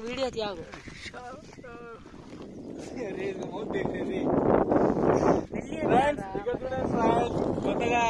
video తీయకు కొత్తగా